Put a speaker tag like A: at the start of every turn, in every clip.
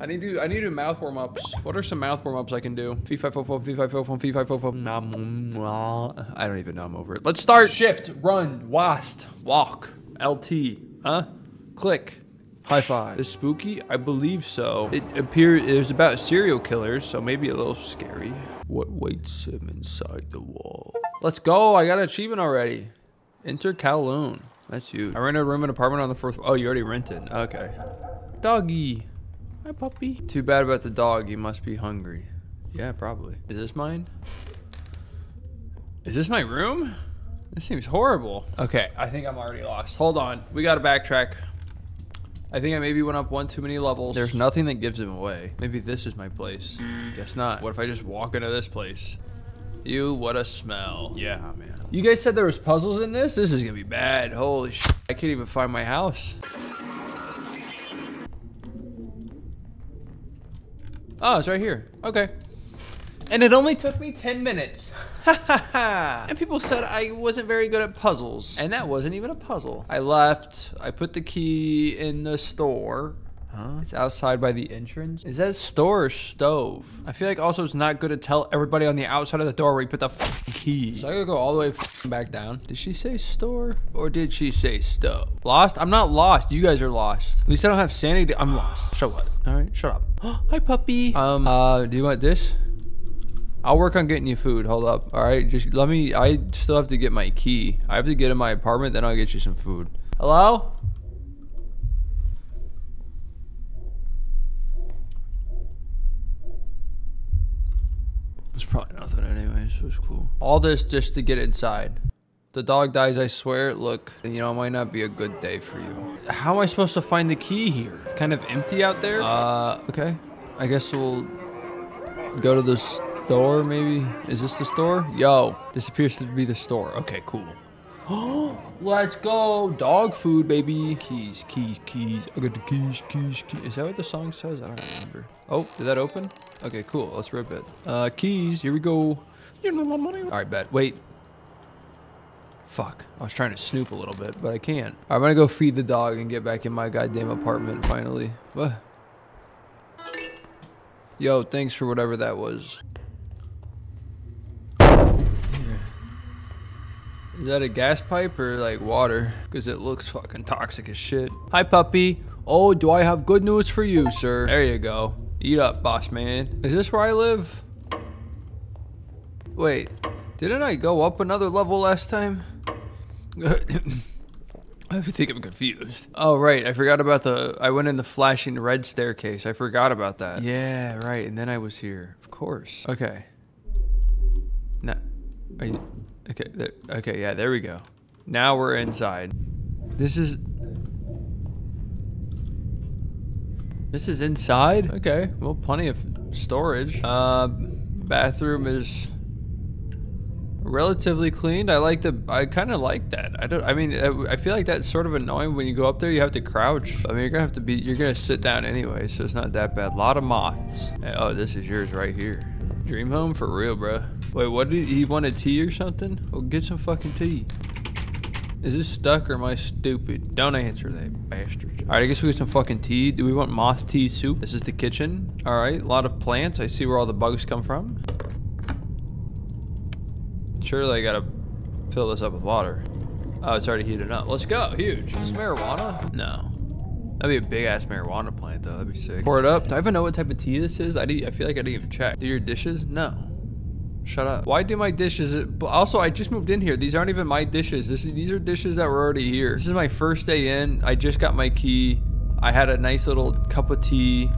A: I need to I need to do mouth warm ups. What are some mouth warm ups I can do? V544, V544, V544. I don't even know I'm over it. Let's start. Shift, run, WASD, walk, LT, huh? Click. High five. Is spooky? I believe so. It appears it was about serial killers, so maybe a little scary. What waits him inside the wall? Let's go. I got an achievement already. Enter Kowloon. That's you. I rented a room and apartment on the fourth. Oh, you already rented. Okay. Doggy. Hi, puppy. Too bad about the dog. You must be hungry. Yeah, probably. Is this mine? Is this my room? This seems horrible. Okay, I think I'm already lost. Hold on. We gotta backtrack. I think I maybe went up one too many levels. There's nothing that gives him away. Maybe this is my place. Guess not. What if I just walk into this place? You, what a smell. Yeah, man. You guys said there was puzzles in this? This is gonna be bad. Holy shit. I can't even find my house. Oh, it's right here. Okay. And it only took me 10 minutes. and people said I wasn't very good at puzzles. And that wasn't even a puzzle. I left. I put the key in the store. Huh? It's outside by the entrance. Is that store or stove? I feel like also it's not good to tell everybody on the outside of the door where you put the key. So I gotta go all the way back down. Did she say store or did she say stove? Lost? I'm not lost. You guys are lost. At least I don't have sanity. I'm lost. Shut up. All right, shut up. Hi, puppy. Um, uh, do you want this? I'll work on getting you food. Hold up. All right, just let me. I still have to get my key. I have to get in my apartment, then I'll get you some food. Hello? It's probably nothing anyway, so it's cool. All this just to get inside. The dog dies, I swear. Look, you know, it might not be a good day for you. How am I supposed to find the key here? It's kind of empty out there. Uh, okay. I guess we'll go to the store, maybe? Is this the store? Yo, this appears to be the store. Okay, cool. Let's go. Dog food, baby. Keys, keys, keys. I got the keys, keys, keys. Is that what the song says? I don't remember. Oh, did that open? Okay, cool. Let's rip it. Uh, keys. Here we go. All right, bet. Wait. Fuck. I was trying to snoop a little bit, but I can't. Right, I'm gonna go feed the dog and get back in my goddamn apartment finally. What? Yo, thanks for whatever that was. Is that a gas pipe or like water? Because it looks fucking toxic as shit. Hi, puppy. Oh, do I have good news for you, sir? There you go. Eat up, boss man. Is this where I live? Wait, didn't I go up another level last time? I think I'm confused. Oh, right. I forgot about the... I went in the flashing red staircase. I forgot about that. Yeah, right. And then I was here. Of course. Okay. No. You... Okay, there, okay, yeah, there we go. Now we're inside. This is... This is inside? Okay, well, plenty of storage. Uh, bathroom is relatively cleaned. I like the, I kind of like that. I don't, I mean, I feel like that's sort of annoying when you go up there, you have to crouch. I mean, you're gonna have to be, you're gonna sit down anyway, so it's not that bad. A lot of moths. Oh, this is yours right here. Dream home for real, bro. Wait, what did he want a tea or something? Well, get some fucking tea. Is this stuck or am I stupid? Don't answer that, bastard. All right, I guess we get some fucking tea. Do we want moth tea soup? This is the kitchen. All right, a lot of plants. I see where all the bugs come from. Surely I gotta fill this up with water. Oh, it's already heated up. Let's go. Huge. Is this marijuana? No. That'd be a big ass marijuana plant though. That'd be sick. Pour it up. Do I even know what type of tea this is? I, I feel like I didn't even check. Do your dishes? No. Shut up. Why do my dishes? Also, I just moved in here. These aren't even my dishes. This, these are dishes that were already here. This is my first day in. I just got my key. I had a nice little cup of tea.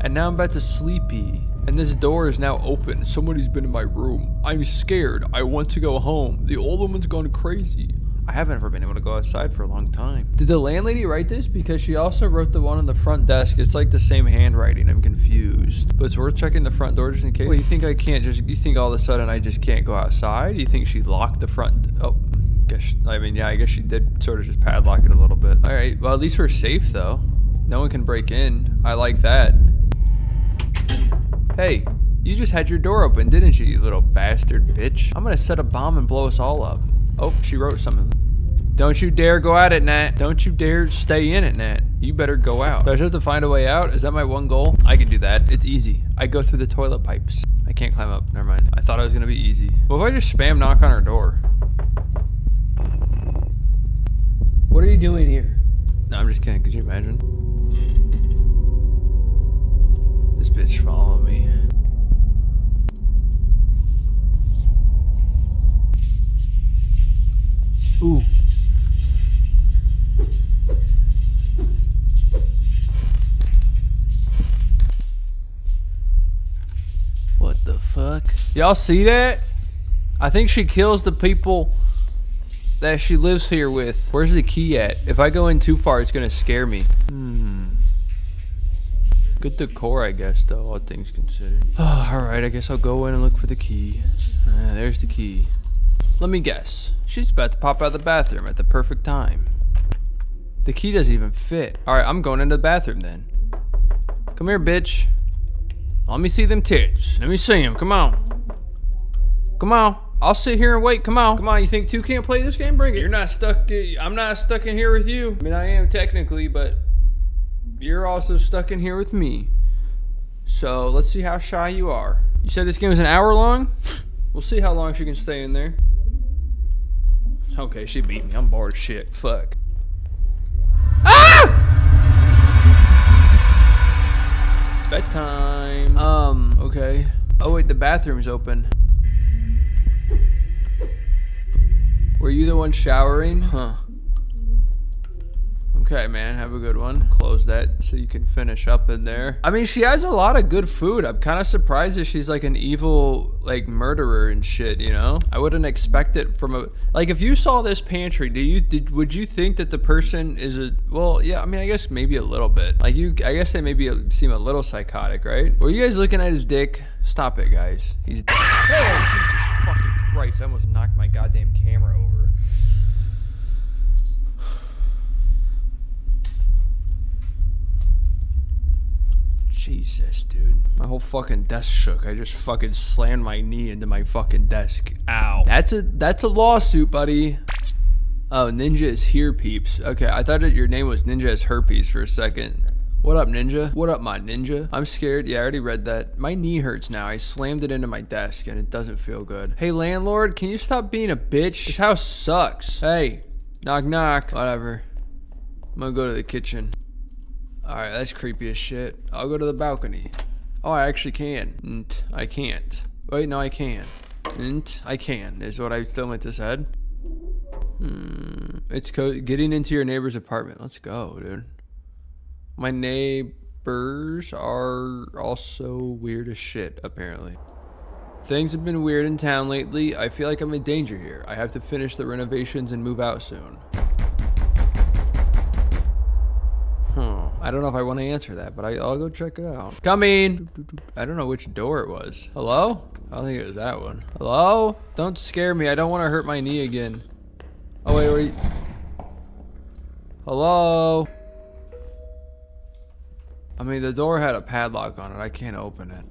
A: And now I'm about to sleepy. And this door is now open. Somebody's been in my room. I'm scared. I want to go home. The old woman's gone crazy. I haven't ever been able to go outside for a long time. Did the landlady write this? Because she also wrote the one on the front desk. It's like the same handwriting. I'm confused. But it's worth checking the front door just in case. Wait, you think I can't just, you think all of a sudden I just can't go outside? You think she locked the front, oh, guess, I mean, yeah, I guess she did sort of just padlock it a little bit. All right, well, at least we're safe though. No one can break in. I like that. Hey, you just had your door open, didn't you, you little bastard bitch? I'm gonna set a bomb and blow us all up. Oh, she wrote something. Don't you dare go out at Nat. Don't you dare stay in at Nat. You better go out. Do I just have to find a way out? Is that my one goal? I can do that. It's easy. I go through the toilet pipes. I can't climb up. Never mind. I thought it was gonna be easy. What if I just spam knock on her door? What are you doing here? No, I'm just kidding. Could you imagine? This bitch following Y'all see that? I think she kills the people that she lives here with. Where's the key at? If I go in too far, it's gonna scare me. Hmm. Good decor, I guess, though, all things considered. Alright, I guess I'll go in and look for the key. Ah, there's the key. Let me guess. She's about to pop out of the bathroom at the perfect time. The key doesn't even fit. Alright, I'm going into the bathroom then. Come here, bitch. Let me see them tits. Let me see them. Come on. Come on. I'll sit here and wait. Come on. Come on. You think two can't play this game? Bring it. You're not stuck. I'm not stuck in here with you. I mean, I am technically, but you're also stuck in here with me. So let's see how shy you are. You said this game was an hour long? We'll see how long she can stay in there. Okay, she beat me. I'm bored as shit. Fuck. Ah! Bedtime. Um, okay. Oh wait, the bathroom's open. Were you the one showering? Huh. Okay, man, have a good one. Close that so you can finish up in there. I mean, she has a lot of good food. I'm kind of surprised that she's like an evil, like, murderer and shit, you know? I wouldn't expect it from a... Like, if you saw this pantry, do you, did, would you think that the person is a... Well, yeah, I mean, I guess maybe a little bit. Like, you, I guess they maybe seem a little psychotic, right? Were you guys looking at his dick? Stop it, guys. He's... Christ. I almost knocked my goddamn camera over. Jesus, dude. My whole fucking desk shook. I just fucking slammed my knee into my fucking desk. Ow. That's a that's a lawsuit, buddy. Oh, Ninja is here, peeps. Okay, I thought that your name was Ninja as herpes for a second. What up, Ninja? What up, my ninja? I'm scared. Yeah, I already read that. My knee hurts now. I slammed it into my desk and it doesn't feel good. Hey, landlord, can you stop being a bitch? This house sucks. Hey, knock knock. Whatever. I'm gonna go to the kitchen. Alright, that's creepy as shit. I'll go to the balcony. Oh, I actually can. Nt, I can't. Wait, no, I can. Nt, I can, is what I still meant to said. Hmm. It's getting into your neighbor's apartment. Let's go, dude. My neighbors are also weird as shit, apparently. Things have been weird in town lately. I feel like I'm in danger here. I have to finish the renovations and move out soon. Huh. I don't know if I want to answer that, but I, will go check it out. Coming! I don't know which door it was. Hello? I don't think it was that one. Hello? Don't scare me. I don't want to hurt my knee again. Oh, wait, wait. Hello? I mean, the door had a padlock on it. I can't open it.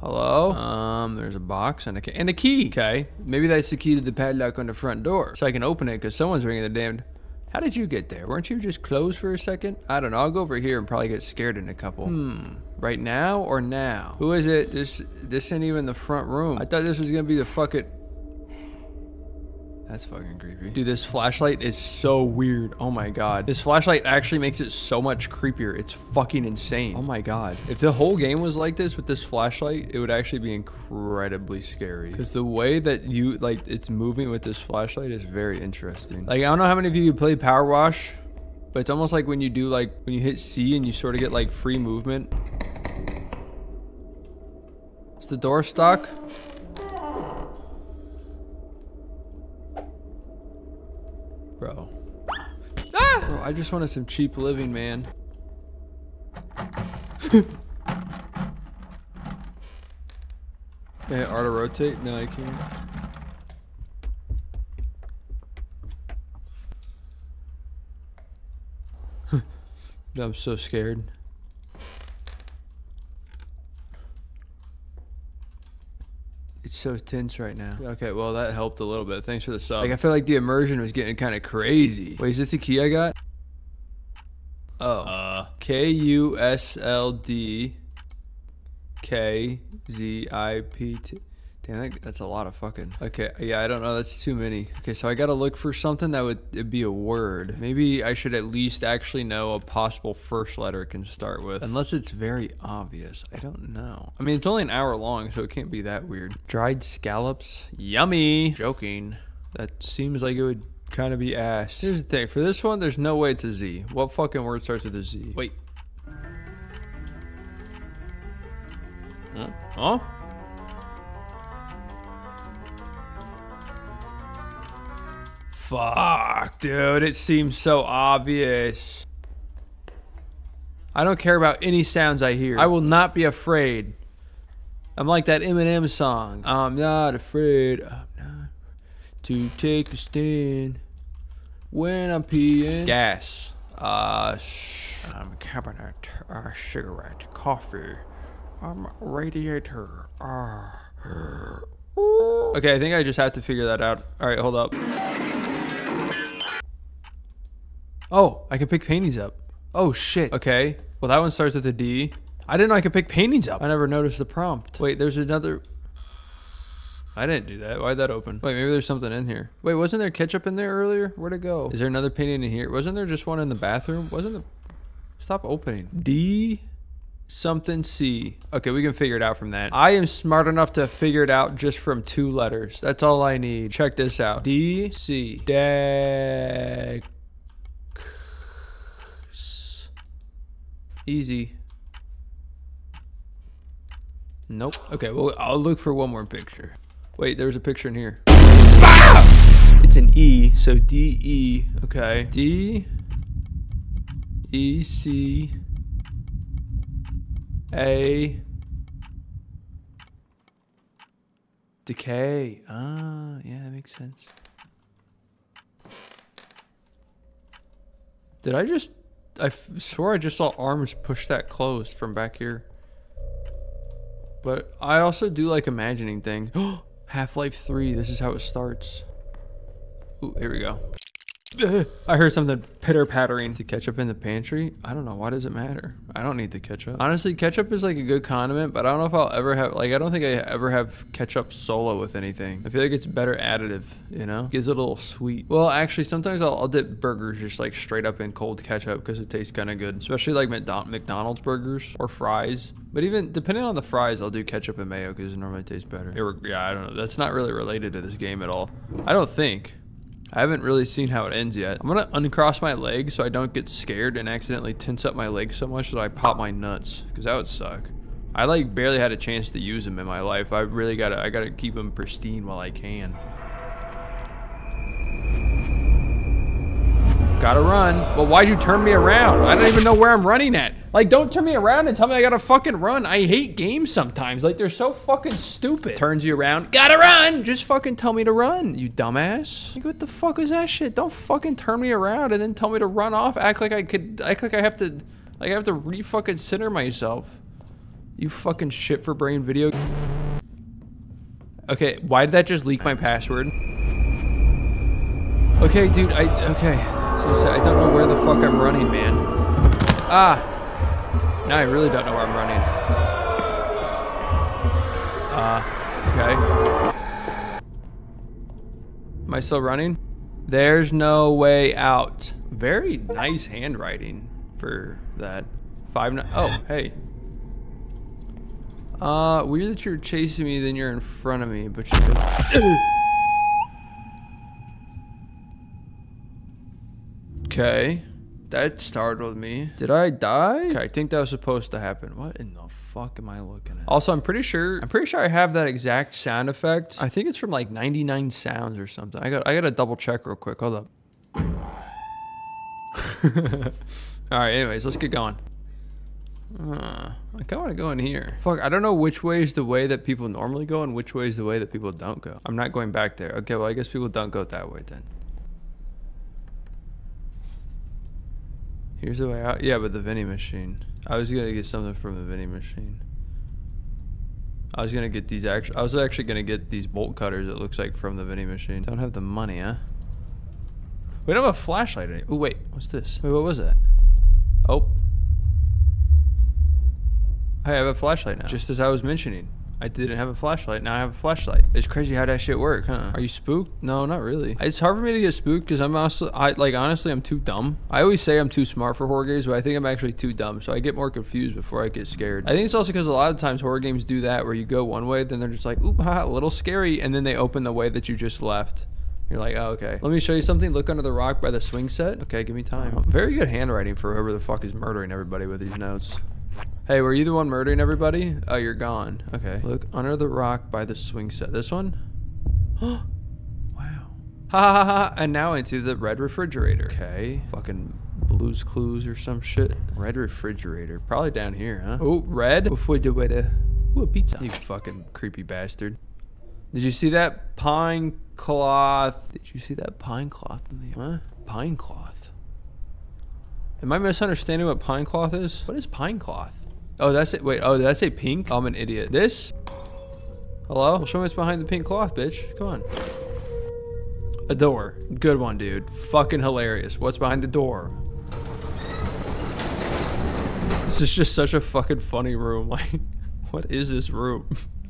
A: Hello? Um, there's a box and a, key. and a key. Okay. Maybe that's the key to the padlock on the front door. So I can open it because someone's ringing the damn... How did you get there? Weren't you just closed for a second? I don't know. I'll go over here and probably get scared in a couple. Hmm. Right now or now? Who is it? This this ain't even the front room. I thought this was gonna be the fucking that's fucking creepy. Dude, this flashlight is so weird. Oh my god. This flashlight actually makes it so much creepier. It's fucking insane. Oh my god. If the whole game was like this with this flashlight, it would actually be incredibly scary. Because the way that you, like, it's moving with this flashlight is very interesting. Like, I don't know how many of you play Power Wash, but it's almost like when you do, like, when you hit C and you sort of get, like, free movement. Is the door stuck? Bro. Ah! Bro, I just wanted some cheap living, man. Hey, auto rotate? No, I can't. I'm so scared. It's so tense right now. Okay, well that helped a little bit. Thanks for the sub. Like I feel like the immersion was getting kind of crazy. Wait, is this the key I got? Oh. Uh. K U S L D K Z I P T. Damn, that's a lot of fucking. Okay, yeah, I don't know. That's too many. Okay, so I gotta look for something that would it'd be a word. Maybe I should at least actually know a possible first letter it can start with. Unless it's very obvious. I don't know. I mean, it's only an hour long, so it can't be that weird. Dried scallops. Yummy. Joking. That seems like it would kind of be ass. Here's the thing. For this one, there's no way it's a Z. What fucking word starts with a Z? Wait. Huh? Huh? Fuck, dude. It seems so obvious. I don't care about any sounds I hear. I will not be afraid. I'm like that Eminem song. I'm not afraid. I'm not to take a stand when I'm peeing. Gas. Uh, um, cabinet. Uh, cigarette. Coffee. Um, radiator. Uh, okay, I think I just have to figure that out. All right, hold up. Oh, I can pick paintings up. Oh shit. Okay. Well, that one starts with a D. I didn't know I could pick paintings up. I never noticed the prompt. Wait, there's another. I didn't do that. Why'd that open? Wait, maybe there's something in here. Wait, wasn't there ketchup in there earlier? Where'd it go? Is there another painting in here? Wasn't there just one in the bathroom? Wasn't the... Stop opening. D something C. Okay, we can figure it out from that. I am smart enough to figure it out just from two letters. That's all I need. Check this out. D C. Deck. Easy. Nope. Okay, well, I'll look for one more picture. Wait, there's a picture in here. Ah! It's an E, so D E. Okay. D E C A Decay. Ah, yeah, that makes sense. Did I just I swore I just saw arms push that closed from back here. But I also do like imagining things. Half-Life 3, this is how it starts. Ooh, here we go. I heard something pitter pattering. The ketchup in the pantry? I don't know. Why does it matter? I don't need the ketchup. Honestly, ketchup is like a good condiment, but I don't know if I'll ever have, like, I don't think I ever have ketchup solo with anything. I feel like it's better additive, you know? Gives it a little sweet. Well, actually, sometimes I'll, I'll dip burgers just like straight up in cold ketchup because it tastes kind of good, especially like McDonald's burgers or fries. But even depending on the fries, I'll do ketchup and mayo because it normally tastes better. yeah, I don't know. That's not really related to this game at all. I don't think. I haven't really seen how it ends yet. I'm gonna uncross my legs so I don't get scared and accidentally tense up my legs so much that I pop my nuts, because that would suck. I like barely had a chance to use them in my life. I really gotta, I gotta keep them pristine while I can. Gotta run. But why'd you turn me around? I don't even know where I'm running at. Like, don't turn me around and tell me I gotta fucking run. I hate games sometimes. Like, they're so fucking stupid. Turns you around. Gotta run! Just fucking tell me to run, you dumbass. Like, what the fuck is that shit? Don't fucking turn me around and then tell me to run off. Act like I could, act like I have to, like I have to re-fucking center myself. You fucking shit for brain video. Okay, why did that just leak my password? Okay, dude, I, okay. I don't know where the fuck I'm running, man. Ah! Now I really don't know where I'm running. Uh, okay. Am I still running? There's no way out. Very nice handwriting for that. Five, oh, hey. Uh, weird that you're chasing me, then you're in front of me, but you Okay. That startled me. Did I die? Okay, I think that was supposed to happen. What in the fuck am I looking at? Also, I'm pretty sure I'm pretty sure I have that exact sound effect. I think it's from like 99 sounds or something. I got I got to double check real quick. Hold up. All right, anyways, let's get going. Uh, I kind of want to go in here. Fuck, I don't know which way is the way that people normally go and which way is the way that people don't go. I'm not going back there. Okay, well, I guess people don't go that way then. Here's the way out. Yeah, but the vending machine. I was gonna get something from the vending machine. I was gonna get these actually. I was actually gonna get these bolt cutters. It looks like from the vending machine. Don't have the money, huh? We don't have a flashlight. Oh wait, what's this? Wait, what was that? Oh. Hey, I have a flashlight now. Just as I was mentioning. I didn't have a flashlight. Now I have a flashlight. It's crazy how that shit work, huh? Are you spooked? No, not really. It's hard for me to get spooked because I'm also, I like honestly, I'm too dumb. I always say I'm too smart for horror games, but I think I'm actually too dumb. So I get more confused before I get scared. I think it's also because a lot of times horror games do that where you go one way, then they're just like, oop, ha, a little scary, and then they open the way that you just left. You're like, oh, okay. Let me show you something. Look under the rock by the swing set. Okay, give me time. Very good handwriting for whoever the fuck is murdering everybody with these notes. Hey, were you the one murdering everybody? Oh, you're gone. Okay. Look under the rock by the swing set. This one? wow. Ha ha ha. And now into the red refrigerator. Okay. Fucking Blue's Clues or some shit. Red refrigerator. Probably down here, huh? Oh, red refrigerator. Uh, ooh, a pizza. You fucking creepy bastard. Did you see that pine cloth? Did you see that pine cloth in the huh? Pine cloth. Am I misunderstanding what pine cloth is? What is pine cloth? Oh, that's it. Wait, oh, did I say pink? I'm an idiot. This? Hello? Well, show me what's behind the pink cloth, bitch. Come on. A door. Good one, dude. Fucking hilarious. What's behind the door? This is just such a fucking funny room. Like, what is this room?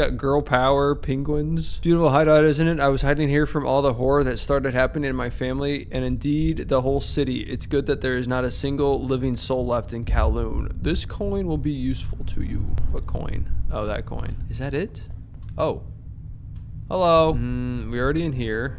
A: Got girl power, penguins. Beautiful hideout, isn't it? I was hiding here from all the horror that started happening in my family and indeed the whole city. It's good that there is not a single living soul left in Kowloon. This coin will be useful to you. What coin? Oh, that coin. Is that it? Oh. Hello. Mm, we're already in here.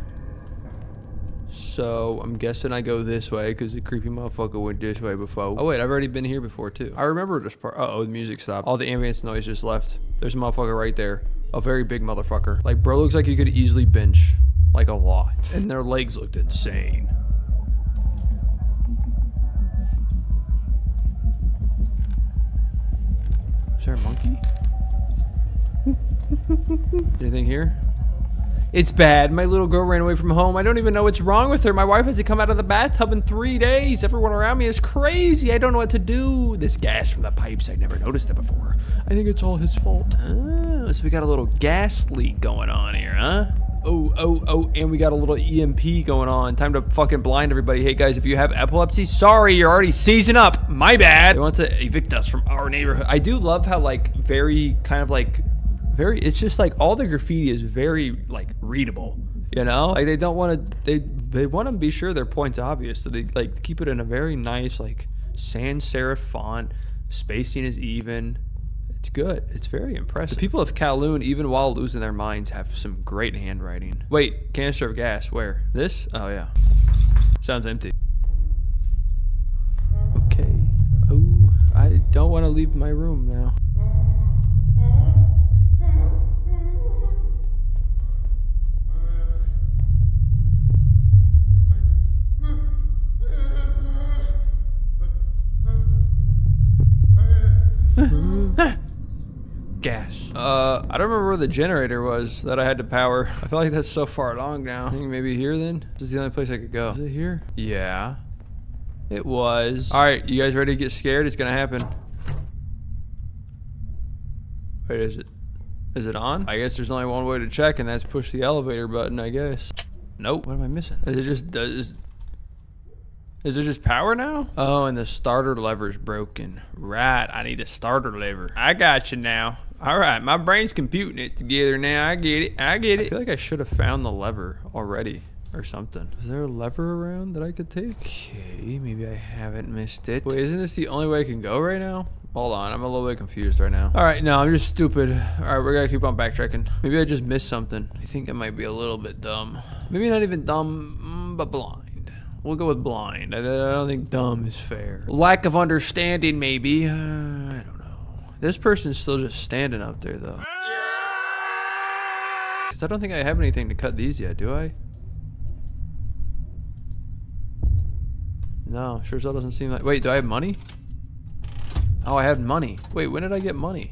A: So I'm guessing I go this way because the creepy motherfucker went this way before. Oh wait, I've already been here before too. I remember this part. Uh oh, the music stopped. All the ambience noise just left. There's a motherfucker right there. A very big motherfucker. Like bro looks like he could easily bench like a lot. And their legs looked insane. Is there a monkey? Anything here? It's bad. My little girl ran away from home. I don't even know what's wrong with her. My wife hasn't come out of the bathtub in three days. Everyone around me is crazy. I don't know what to do. This gas from the pipes, I never noticed it before. I think it's all his fault. Oh, so we got a little gas leak going on here, huh? Oh, oh, oh, and we got a little EMP going on. Time to fucking blind everybody. Hey guys, if you have epilepsy, sorry, you're already seizing up. My bad. They want to evict us from our neighborhood. I do love how like very kind of like very it's just like all the graffiti is very like readable you know? Like they don't want to they they want to be sure their point's obvious so they like keep it in a very nice like sans serif font spacing is even. It's good. It's very impressive. The people of kowloon even while losing their minds have some great handwriting. Wait canister of gas where? This? Oh yeah. Sounds empty. Okay. Oh i don't want to leave my room now Uh, I don't remember where the generator was that I had to power. I feel like that's so far along now. I think maybe here then? This is the only place I could go. Is it here? Yeah. It was. All right, you guys ready to get scared? It's gonna happen. Wait, is it? Is it on? I guess there's only one way to check, and that's push the elevator button, I guess. Nope. What am I missing? Is it just, does, is there just power now? Oh, and the starter lever's broken. Right, I need a starter lever. I got you now. All right, my brain's computing it together now. I get it. I get it. I feel like I should have found the lever already or something. Is there a lever around that I could take? Okay, maybe I haven't missed it. Wait, isn't this the only way I can go right now? Hold on, I'm a little bit confused right now. All right, no, I'm just stupid. All right, we're gonna keep on backtracking. Maybe I just missed something. I think I might be a little bit dumb. Maybe not even dumb, mm, but blind. We'll go with blind. I, don't think dumb is fair. Lack of understanding, maybe. Uh, I don't know. This person's still just standing up there, though. Because I don't think I have anything to cut these yet, do I? No, sure as hell doesn't seem like... Wait, do I have money? Oh, I had money. Wait, when did I get money?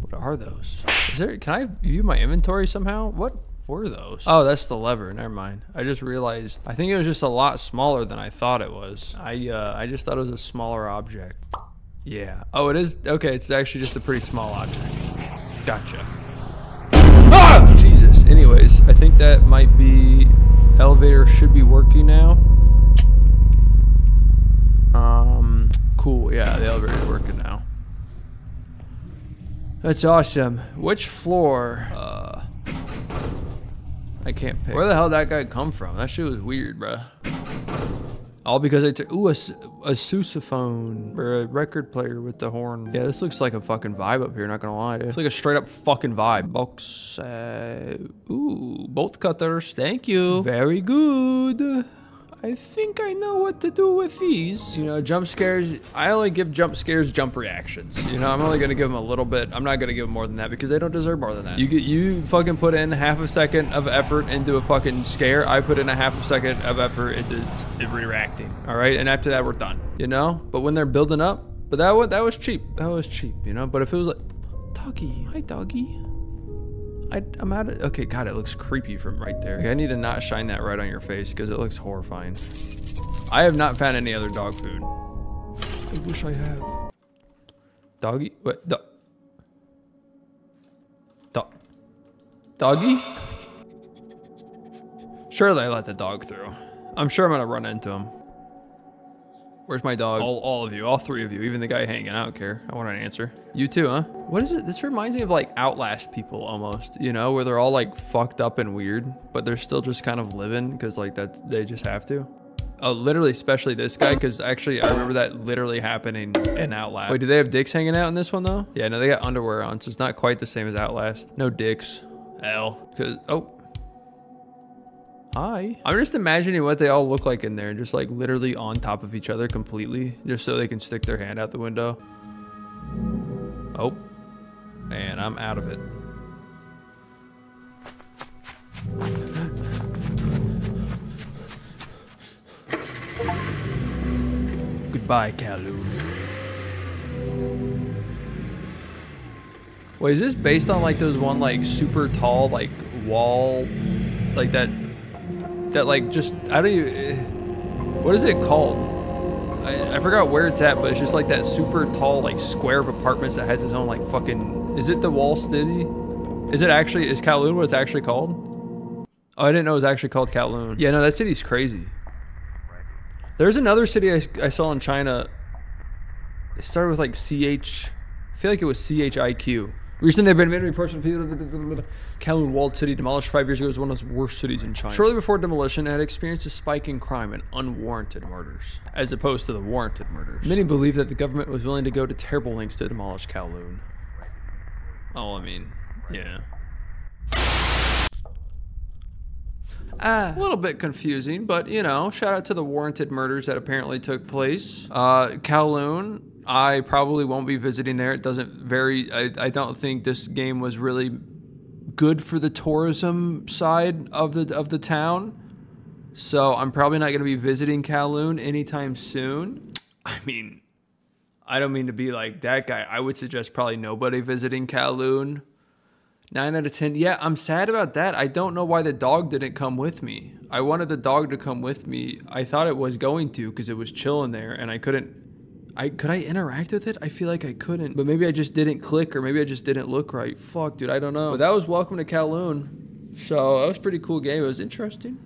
A: What are those? Is there... Can I view my inventory somehow? What were those? Oh, that's the lever. Never mind. I just realized. I think it was just a lot smaller than I thought it was. I uh, I just thought it was a smaller object. Yeah. Oh, it is. Okay, it's actually just a pretty small object. Gotcha. Ah! Jesus. Anyways, I think that might be. Elevator should be working now. Um. Cool. Yeah, the elevator's working now. That's awesome. Which floor? Uh, I can't pick. Where the hell did that guy come from? That shit was weird, bruh. All because I took, ooh, a, a sousaphone, or a record player with the horn. Yeah, this looks like a fucking vibe up here, not gonna lie, dude. It's like a straight up fucking vibe. Box, uh, ooh, bolt cutters, thank you. Very good. I think I know what to do with these. You know, jump scares, I only give jump scares jump reactions. You know, I'm only gonna give them a little bit. I'm not gonna give them more than that because they don't deserve more than that. You get, you fucking put in half a second of effort into a fucking scare. I put in a half a second of effort into reacting. All right, and after that, we're done. You know, but when they're building up, but that was, that was cheap. That was cheap, you know, but if it was like, doggy, hi doggy. I, am out of, okay, God, it looks creepy from right there. I need to not shine that right on your face because it looks horrifying. I have not found any other dog food. I wish I have. Doggy, what, do, do, doggy? Surely I let the dog through. I'm sure I'm gonna run into him. Where's my dog? All, all of you, all three of you, even the guy hanging. I don't care. I want an answer. You too, huh? What is it? This reminds me of like Outlast people almost, you know, where they're all like fucked up and weird, but they're still just kind of living because like that they just have to. Oh, literally, especially this guy, because actually I remember that literally happening in Outlast. Wait, do they have dicks hanging out in this one though? Yeah, no, they got underwear on, so it's not quite the same as Outlast. No dicks. L. Cause oh, Hi. I'm just imagining what they all look like in there, just like literally on top of each other completely, just so they can stick their hand out the window. Oh, and I'm out of it. Goodbye, Kowloon. Wait, is this based on like those one like super tall like wall, like that that like just I don't even eh, what is it called? I, I, forgot where it's at, but it's just like that super tall like square of apartments that has its own like fucking. Is it the Wall City? Is it actually is Kowloon what it's actually called? Oh, I didn't know it was actually called Kowloon. Yeah, no, that city's crazy. There's another city I, I saw in China. It started with like CH. I feel like it was CHIQ. Recently, there have been many reports from people. Kowloon walled city demolished five years ago was one of the worst cities in China. Shortly before demolition, it had experienced a spike in crime and unwarranted murders, as opposed to the warranted murders. Many believe that the government was willing to go to terrible lengths to demolish Kowloon. Oh, I mean, yeah. Ah, a little bit confusing, but you know, shout out to the warranted murders that apparently took place. Uh, Kowloon I probably won't be visiting there. It doesn't very. I, I don't think this game was really good for the tourism side of the of the town. So I'm probably not going to be visiting Kowloon anytime soon. I mean, I don't mean to be like that guy. I would suggest probably nobody visiting Kowloon. Nine out of ten. Yeah, I'm sad about that. I don't know why the dog didn't come with me. I wanted the dog to come with me. I thought it was going to because it was chilling there, and I couldn't I could I interact with it? I feel like I couldn't, but maybe I just didn't click or maybe I just didn't look right. Fuck, dude, I don't know. But that was Welcome to Kowloon. So that was pretty cool game. It was interesting.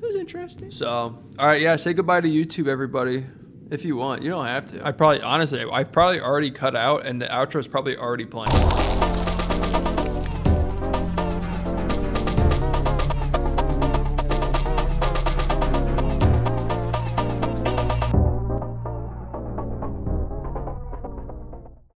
A: It was interesting. So, all right, yeah, say goodbye to YouTube, everybody. If you want, you don't have to. I probably, honestly, I've probably already cut out and the outro is probably already playing.